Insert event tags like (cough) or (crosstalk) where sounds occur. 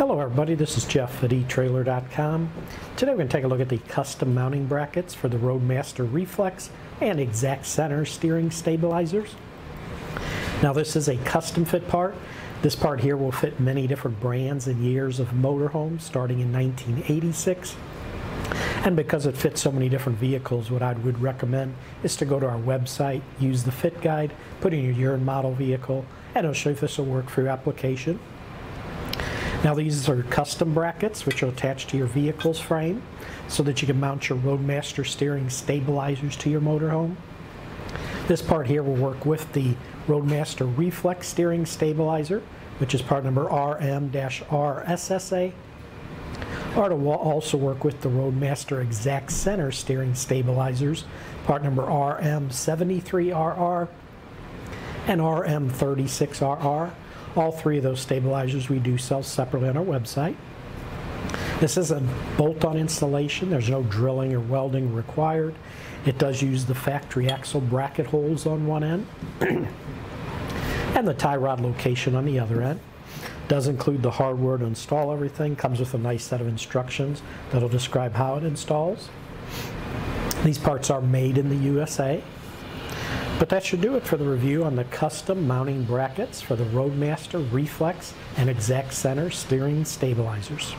Hello everybody, this is Jeff at eTrailer.com. Today we're going to take a look at the custom mounting brackets for the Roadmaster Reflex and Exact Center steering stabilizers. Now this is a custom fit part. This part here will fit many different brands and years of motorhomes starting in 1986. And because it fits so many different vehicles, what I would recommend is to go to our website, use the fit guide, put in your year and model vehicle, and it'll show you if this will work for your application. Now these are custom brackets which are attached to your vehicle's frame so that you can mount your Roadmaster steering stabilizers to your motorhome. This part here will work with the Roadmaster Reflex steering stabilizer which is part number RM-RSSA or it will also work with the Roadmaster Exact Center steering stabilizers part number RM73RR and RM36RR all three of those stabilizers we do sell separately on our website. This is a bolt-on installation. There's no drilling or welding required. It does use the factory axle bracket holes on one end (clears throat) and the tie rod location on the other end. Does include the hardware to install everything. Comes with a nice set of instructions that'll describe how it installs. These parts are made in the USA. But that should do it for the review on the custom mounting brackets for the Roadmaster Reflex and Exact Center steering stabilizers.